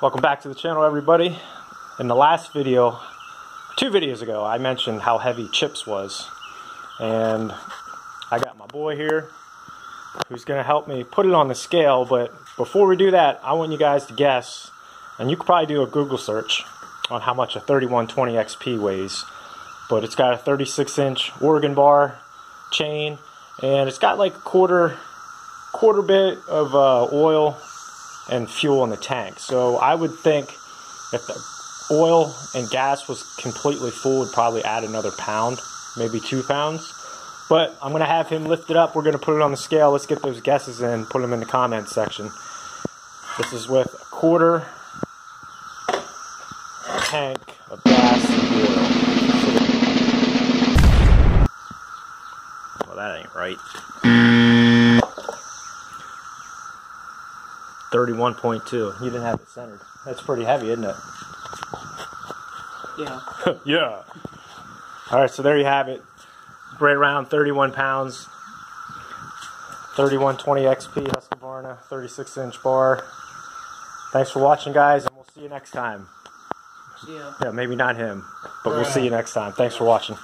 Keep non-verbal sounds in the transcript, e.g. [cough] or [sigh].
Welcome back to the channel everybody. In the last video, two videos ago, I mentioned how heavy Chips was. And I got my boy here who's to help me put it on the scale. But before we do that, I want you guys to guess, and you could probably do a Google search on how much a 3120 XP weighs. But it's got a 36 inch Oregon bar chain, and it's got like a quarter, quarter bit of uh, oil and fuel in the tank. So I would think if the oil and gas was completely full, would probably add another pound, maybe two pounds. But I'm to have him lift it up. We're to put it on the scale. Let's get those guesses in, put them in the comments section. This is with a quarter tank of gas and oil. Well, that ain't right. 31.2. You didn't have it centered. That's pretty heavy, isn't it? Yeah. [laughs] yeah. All right, so there you have it. Right around 31 pounds. 3120 XP Husqvarna, 36 inch bar. Thanks for watching, guys, and we'll see you next time. Yeah. Yeah, maybe not him, but we'll see you next time. Thanks for watching.